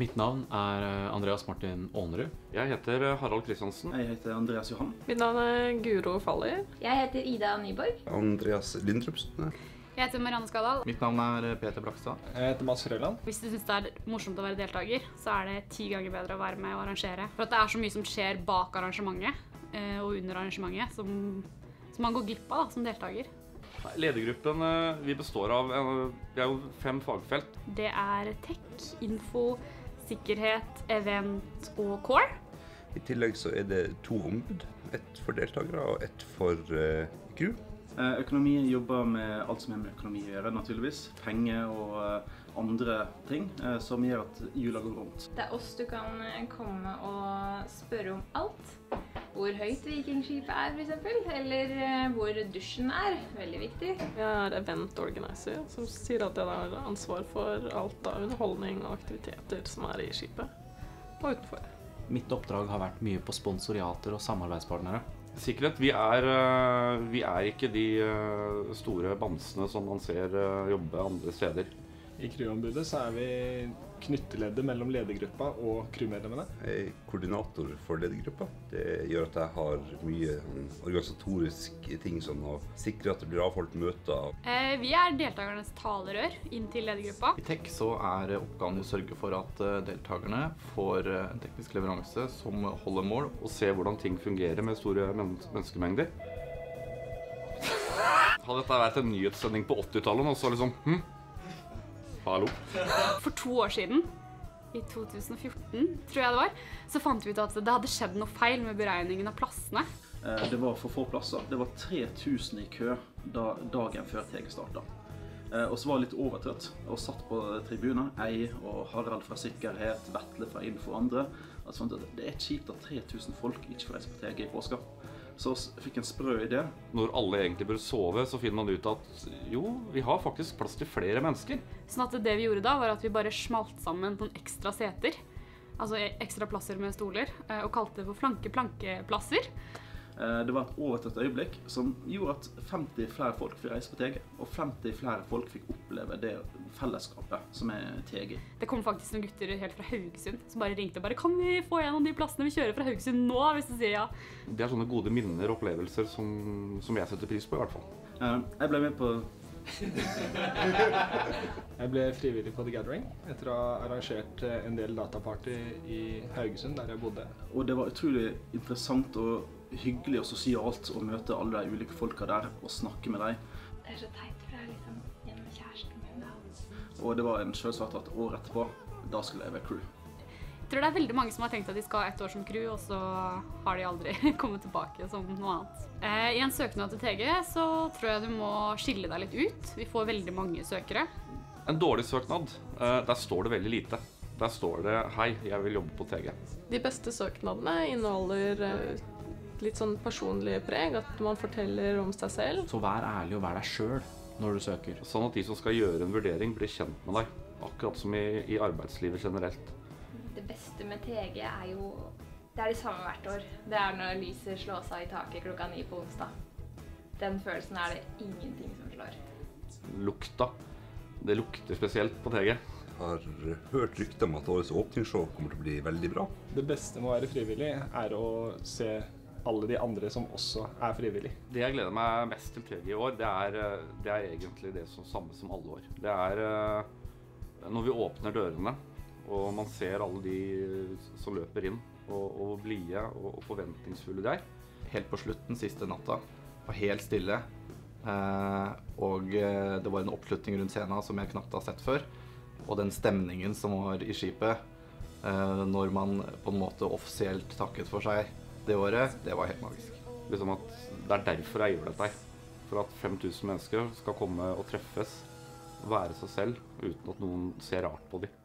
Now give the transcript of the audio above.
Mitt navn er eh, Andreas Martin Aanerud. Jeg heter eh, Harald Kristiansen. Jeg heter Andreas Johan. Mitt navn er Guro Faller. Jeg heter Ida Nyborg. Andreas Lindrupsen. Jeg heter Marianne Skadal. Mitt navn er Peter Blakstad. Jeg heter Mads Frøland. Hvis du syns det er morsomt å være deltaker, så er det ti ganger bedre å være med og arrangere. For at det er så mye som skjer bak arrangementet eh, og under arrangementet, som, som man går glipp av da, som deltaker. Ledergruppen eh, vi består av eh, Vi er jo fem fagfelt. Det er tech, info, sikkerhet, event og core. I tillegg så er det to ombud. Ett for deltakere og ett for uh, crew. Økonomi jobber med alt som har med økonomi å gjøre, naturligvis. Penger og andre ting som gjør at jula går rundt. Det er oss du kan komme og spørre om alt. Hvor høyt vikingskipet er, f.eks. Eller hvor dusjen er. Veldig viktig. Jeg er event organizer, som sier at jeg har ansvar for alt av underholdning og aktiviteter som er i skipet og utenfor. Mitt oppdrag har vært mye på sponsoriater og samarbeidspartnere. Sikkerhet. Vi er, vi er ikke de store bamsene som man ser jobbe andre steder. I crewombudet så er vi knytteleddet mellom ledergruppa og crewmedlemmene. Jeg er koordinator for ledergruppa. Det gjør at jeg har mye organisatoriske ting som å sikre at det blir avholdt møter. Eh, vi er deltakernes talerør inn til ledergruppa. I TEK så er oppgaven å sørge for at deltakerne får en teknisk leveranse som holder mål. Og se hvordan ting fungerer med store menneskemengder. Hadde dette vært en nyhetssending på 80-tallet nå, så liksom hm? Hallo. For to år siden, i 2014, tror jeg det var, så fant vi ut at det hadde skjedd noe feil med beregningen av plassene. Det var for få plasser. Det var 3000 i kø da, dagen før TG starta. Og så var jeg litt overtrøtt og satt på tribunen. Jeg og Harald fra Sikkerhet, Vetle fra Info og andre. Altså, det er kjipt at 3000 folk ikke får reise på TG i påska. Så fikk en sprø idé. Når alle egentlig bør sove, så finner man ut at jo, vi har faktisk plass til flere mennesker. Sånn at det vi gjorde da, var at vi bare smalt sammen noen ekstra seter. Altså ekstra plasser med stoler, og kalte det for flanke-plankeplasser. Det var et overtatt øyeblikk som gjorde at 50 flere folk fikk reise på TG. Og 50 flere folk fikk oppleve det fellesskapet som er TG. Det kom faktisk noen gutter helt fra Haugesund som bare ringte og bare Kan vi få en av de plassene vi kjører fra Haugesund nå? Hvis du sier ja. Det er sånne gode minner og opplevelser som, som jeg setter pris på, i hvert fall. Jeg ble med på jeg ble frivillig på The Gathering etter å ha arrangert en del dataparty i Haugesund, der jeg bodde. Og det var utrolig interessant og hyggelig og sosialt å møte alle de ulike folka der og snakke med dem. Det er så teit, for det er liksom gjennom kjæresten min, da. Og det var en selvsagt at året etterpå, da skulle jeg være crew. Jeg tror det er veldig mange som har tenkt at de skal ha ett år som crew, og så har de aldri kommet tilbake som noe annet. Eh, I en søknad til TG så tror jeg du må skille deg litt ut. Vi får veldig mange søkere. En dårlig søknad, eh, der står det veldig lite. Der står det 'Hei, jeg vil jobbe på TG'. De beste søknadene inneholder eh, litt sånn personlig preg, at man forteller om seg selv. Så vær ærlig og vær deg sjøl når du søker. Sånn at de som skal gjøre en vurdering, blir kjent med deg. Akkurat som i, i arbeidslivet generelt. Det beste med TG er jo Det er det samme hvert år. Det er når lyset slås av i taket klokka ni på onsdag. Den følelsen er det ingenting som slår. Lukta. Det lukter spesielt på TG. Har hørt rykter om at årets åpningsshow kommer til å bli veldig bra. Det beste med å være frivillig er å se alle de andre som også er frivillige. Det jeg gleder meg mest til tredje i år, det er, det er egentlig det som, samme som alle år. Det er når vi åpner dørene, og man ser alle de som løper inn, og, hvor blide og, og forventningsfulle de er. Helt på slutten, siste natta, var helt stille. Eh, og det var en oppslutning rundt scenen som jeg knapt har sett før. Og den stemningen som var i skipet eh, når man på en måte offisielt takket for seg det året, det var helt magisk. Liksom at Det er derfor jeg gjør dette. For at 5000 mennesker skal komme og treffes, være seg selv, uten at noen ser rart på dem.